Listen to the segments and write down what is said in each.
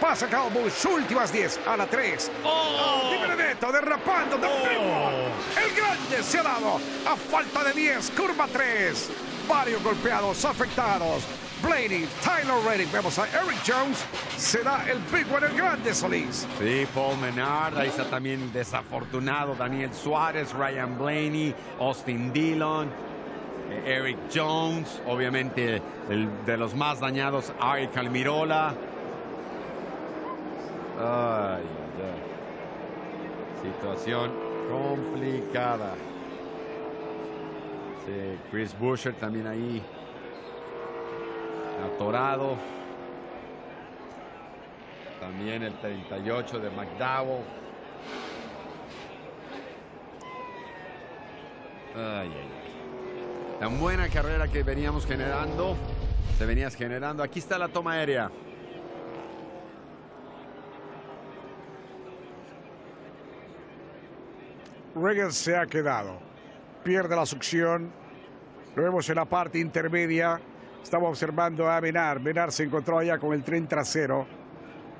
Pasa Busch, últimas 10 a la 3. ¡Oh! Di Benedetto derrapando. Big One. El grande se ha dado a falta de 10, curva 3. Varios golpeados, afectados. Blaney, Tyler Reddick, vemos a Eric Jones, se da el Big One, el grande Solís. Sí, Paul Menard, ahí está también desafortunado Daniel Suárez, Ryan Blaney, Austin Dillon, eh, Eric Jones, obviamente el de los más dañados, Ari Calmirola. Ay. Situación complicada. Chris Busher también ahí atorado. También el 38 de McDowell. Ay. Tan buena carrera que veníamos generando. Se venías generando. Aquí está la toma aérea. Reagan se ha quedado. Pierde la succión. Lo vemos en la parte intermedia. Estamos observando a Benar. Benar se encontró allá con el tren trasero.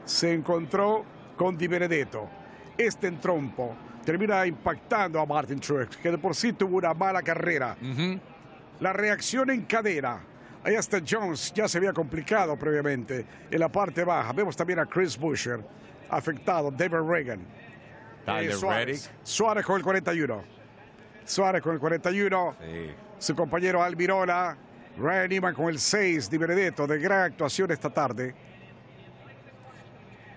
Se encontró con Di Benedetto. Este en trompo termina impactando a Martin Truex, que de por sí tuvo una mala carrera. La reacción en cadena. Ahí está Jones, ya se había complicado previamente en la parte baja. Vemos también a Chris Busher afectado, David Reagan. Tyler Eh, Suárez. Reddick. Suárez con el 41. Suárez con el 41. Sí. Su compañero Almirola. Ryan Neiman con el 6. Di Benedetto de gran actuación esta tarde.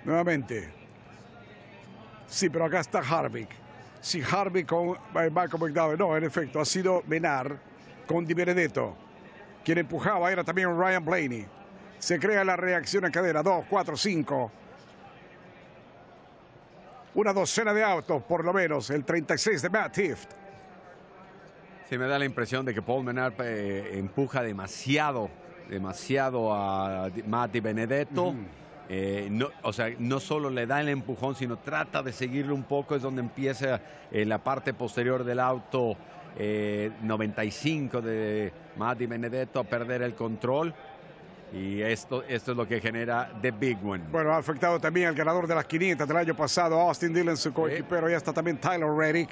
Nuevamente. Sí, pero acá está Harvick. Sí, Harvick con eh, Malcolm McDowell. No, en efecto, ha sido Benar con Di Benedetto. Quien empujaba era también Ryan Blaney. Se crea la reacción en cadena. 2, 4, 5. Una docena de autos, por lo menos. El 36 de Matt Tift. Sí, me da la impresión de que Paul Menard eh, empuja demasiado, demasiado a Di- Matt Di Benedetto. Eh, no, o sea, no solo le da el empujón, sino trata de seguirle un poco. Es donde empieza eh, la parte posterior del auto eh, 95 de Matt Di Benedetto a perder el control. Y esto, esto es lo que genera The Big One. Bueno, ha afectado también al ganador de las 500 del año pasado, Austin Dillon, su coequipero. Ya está también Tyler Reddick.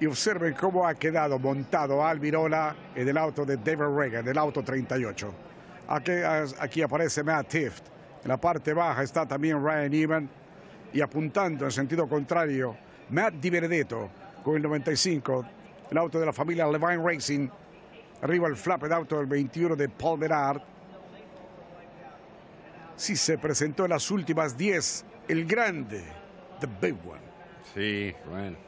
Y observen cómo ha quedado montado Almirola en el auto de David Reagan, el auto 38. Aquí, aquí aparece Matt Tift. En la parte baja está también Ryan Evan. Y apuntando en sentido contrario, Matt Di Benedetto con el 95. El auto de la familia Levine Racing. Arriba el flap de auto del 21 de Paul Menard. Sí se presentó en las últimas 10, el grande, The Big One. Sí, bueno.